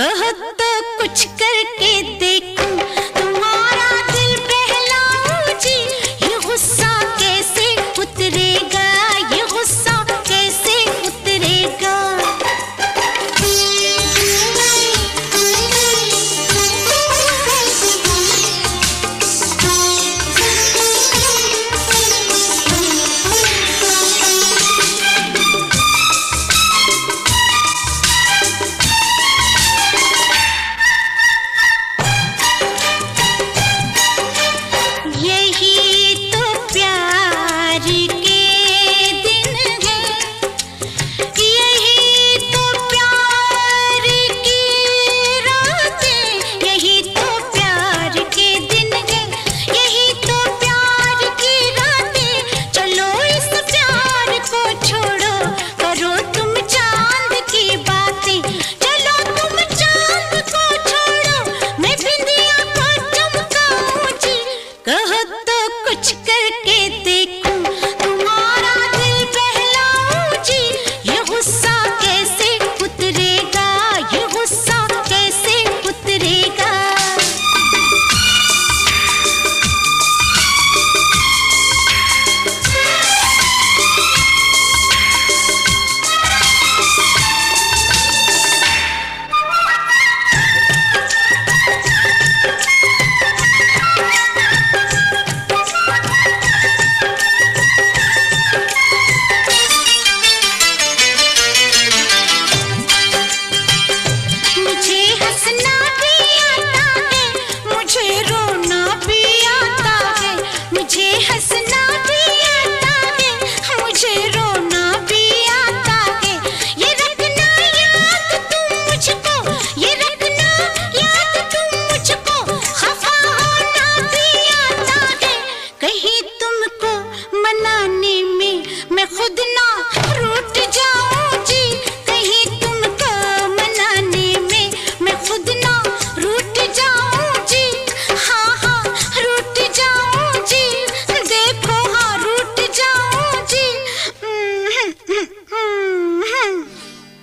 कहत कुछ करके दे।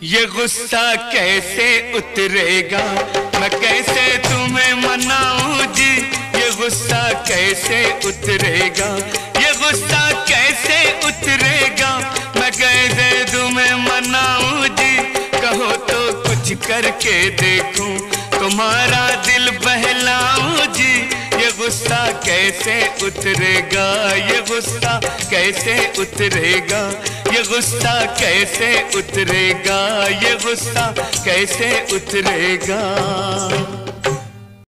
ये गुस्सा कैसे उतरेगा? मैं कैसे तुम्हें मनाऊं जी? ये गुस्सा कैसे उतरेगा? ये गुस्सा कैसे उतरेगा? मैं कैसे तुम्हें मनाऊं जी? कहो तो कुछ करके देखूँ। तुम्हारा दिल बहलाऊं जी। ये गुस्सा कैसे उतरेगा? ये गुस्सा कैसे उतरेगा? ये गुस्सा कैसे उतरेगा? ये गुस्सा कैसे उतरेगा?